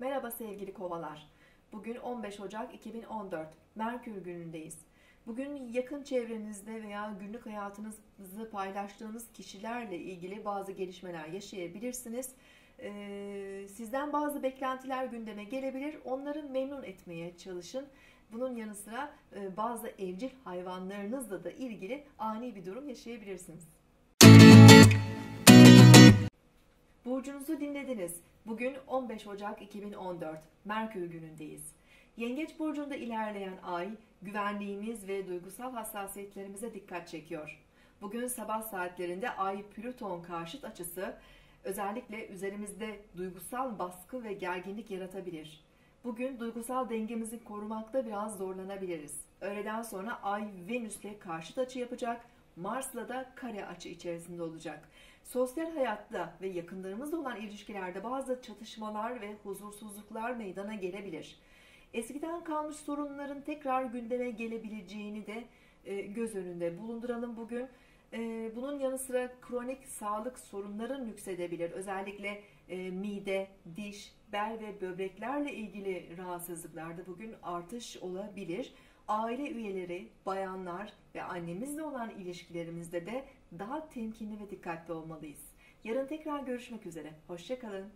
Merhaba sevgili kovalar. Bugün 15 Ocak 2014. Merkür günündeyiz. Bugün yakın çevrenizde veya günlük hayatınızı paylaştığınız kişilerle ilgili bazı gelişmeler yaşayabilirsiniz. Ee, sizden bazı beklentiler gündeme gelebilir. Onları memnun etmeye çalışın. Bunun yanı sıra e, bazı evcil hayvanlarınızla da ilgili ani bir durum yaşayabilirsiniz. Burcunuzu dinlediniz. Bugün 15 Ocak 2014. Merkür günündeyiz. Yengeç burcunda ilerleyen ay güvenliğimiz ve duygusal hassasiyetlerimize dikkat çekiyor. Bugün sabah saatlerinde ay Plüton karşıt açısı özellikle üzerimizde duygusal baskı ve gerginlik yaratabilir. Bugün duygusal dengemizi korumakta biraz zorlanabiliriz. Öğleden sonra ay Venüs'le karşıt açı yapacak, Mars'la da kare açı içerisinde olacak. Sosyal hayatta ve yakınlarımızla olan ilişkilerde bazı çatışmalar ve huzursuzluklar meydana gelebilir. Eskiden kalmış sorunların tekrar gündeme gelebileceğini de e, göz önünde bulunduralım bugün. E, bunun yanı sıra kronik sağlık sorunları nüksedebilir. Özellikle e, mide, diş, bel ve böbreklerle ilgili rahatsızlıklarda bugün artış olabilir. Aile üyeleri, bayanlar ve annemizle olan ilişkilerimizde de daha temkinli ve dikkatli olmalıyız. Yarın tekrar görüşmek üzere. Hoşçakalın.